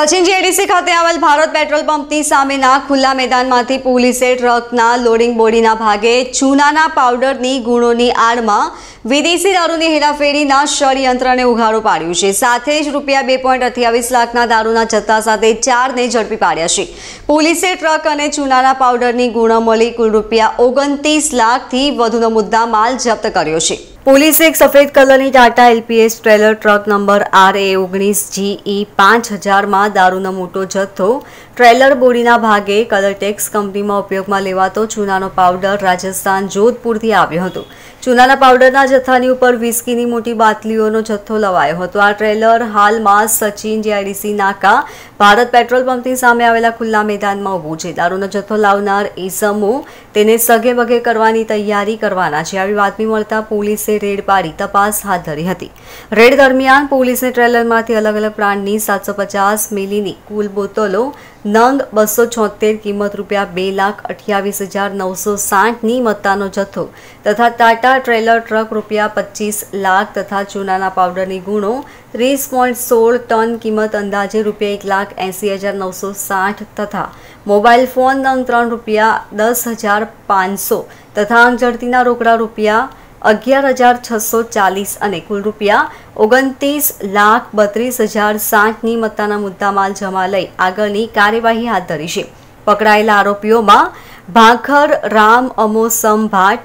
Sachin ADC ખાતે આવેલ Bharat petrol પંપની સામેના ખુલ્લા મેદાનમાંથી પોલીસે ટ્રકના લોડિંગ બોડીના ભાગે ચૂનાના પાવડરની ગુણોની આડમાં વિદેશી દારૂની હેરાફેરીના ષડયંત્રને ઉઘાડો પાડ્યું છે. સાથે જ રૂપિયા બે પોઈન્ટ અઠ્યાવીસ લાખના દારૂના જથ્થા સાથે ચારને ઝડપી પાડ્યા છે. પોલીસે ટ્રક અને ચૂનાના પાવડરની ગુણો મળી કુલ રૂપિયા ઓગણત્રીસ લાખથી વધુનો મુદ્દા માલ જપ્ત કર્યો છે. પોલીસે એક સફેદ કલરની Tata LPS trailer truck number R A ઓગણીસ જીઈ પાંચ હજારમાં દારૂનો મોટો જથ્થો ટ્રેલર બોડીના ભાગે કલરટેક્સ કંપનીમાં ઉપયોગમાં લેવાતો ચૂનાનો પાવડર રાજસ્થાન જોધપુરથી આવ્યો હતો. ચૂનાના પાવડરના જથ્થાની ઉપર વિસ્કીની મોટી બાટલીઓનો જથ્થો લવાયો હતો. આ ટ્રેલર હાલમાં સચિન જીઆઈડીસી નાકા ભારત પેટ્રોલ પંપની સામે આવેલા ખુલ્લા મેદાનમાં ઊભું છે. દારૂનો જથ્થો લાવનાર ઈસમો તેને સગે વગે કરવાની તૈયારી કરવાના છે. આવી બાતમી મળતા પોલીસે રેડ પાડી તપાસ હાથ ધરી હતી. રેડ દરમિયાન પોલીસે ટ્રેલરમાંથી અલગ અલગ બ્રાન્ડની સાતસો પચાસ મિલીની કુલ બોતલો નંગ બસો છોતેર કિંમત રૂપિયા બે લાખ અઠ્યાવીસ હજાર નવસો સાઠની મત્તાનો જથ્થો તથા ટાટા ટ્રેલર ટ્રક રૂપિયા પચીસ લાખ તથા ચૂનાના પાવડરની ગુણો ત્રીસ પોઈન્ટ સોળ ટન કિંમત અંદાજે રૂપિયા એક લાખ એંસી હજાર નવસો સાઠ તથા મોબાઈલ ફોન નંગ ત્રણ રૂપિયા દસ હજાર પાંચસો તથા અંક ઝડતીના રોકડા રૂપિયા અગિયાર હજાર છસો ચાલીસ અને કુલ રૂપિયા ઓગણત્રીસ લાખ બત્રીસ હજાર સાઠની મત્તાના મુદ્દામાલ જમા લઈ આગળની કાર્યવાહી હાથ ધરી છે. પકડાયેલા આરોપીઓમાં ભાખર રામ અમોસમ ભાટ,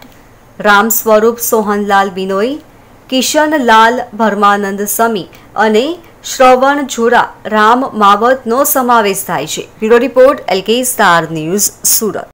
રામ સ્વરૂપ સોહનલાલ બિનોઈ, કિશનલાલ ભરમાનંદ સમી અને શ્રવણ જોરા રામ માવતનો સમાવેશ થાય છે. Bureau report LK star news Surat.